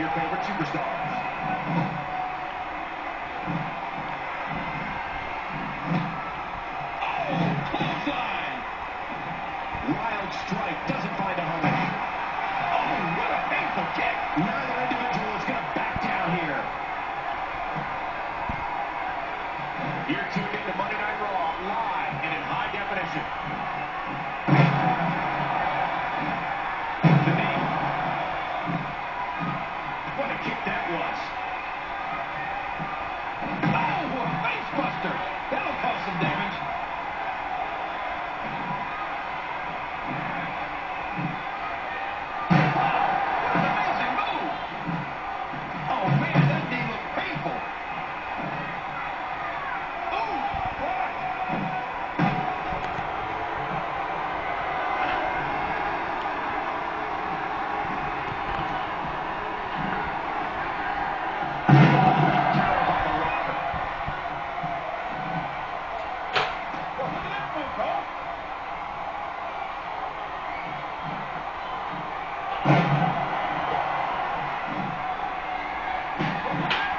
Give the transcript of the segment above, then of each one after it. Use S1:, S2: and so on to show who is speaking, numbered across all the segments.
S1: your favorite superstars. Wild strike doesn't find a home. Oh, what a painful kick! Neither into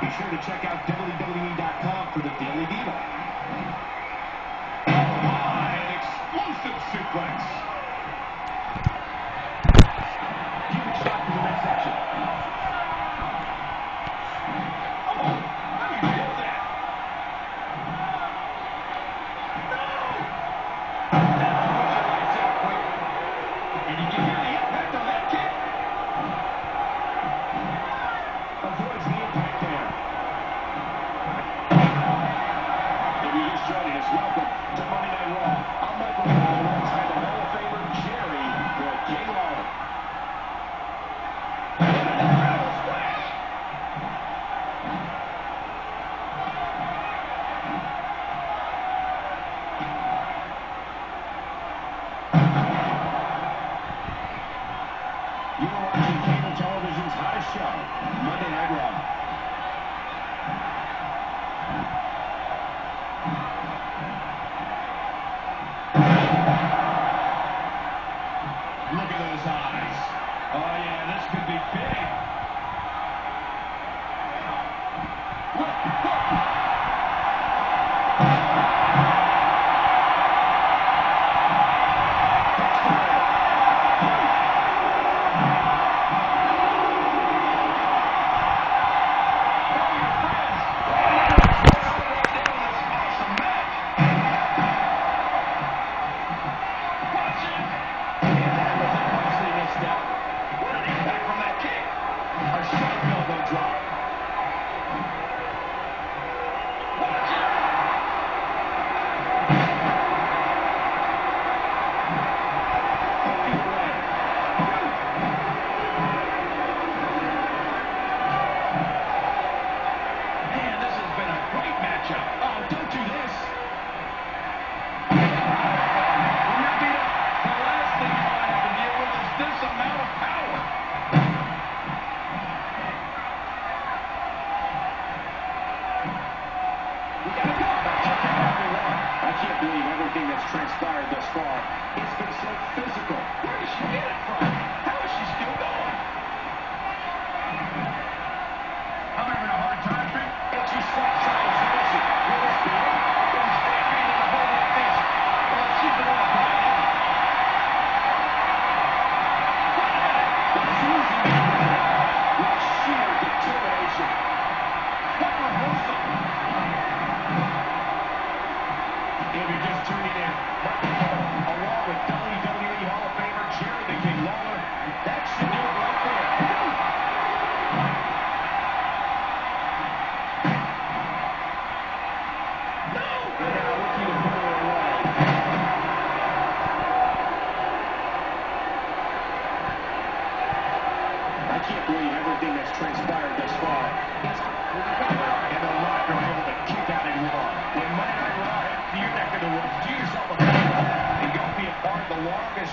S1: Be sure to check out WWE.com for the Daily Diva. Wide oh, explosive suplex.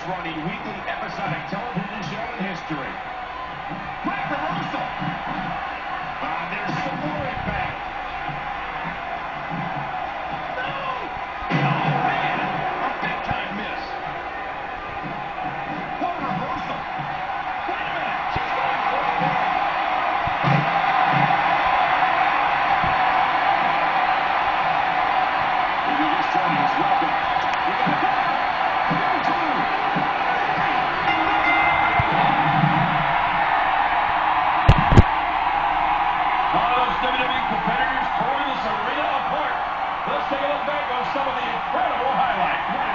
S1: running weekly episodic television show in history. Macarosa! Uh, there's some of the incredible highlights.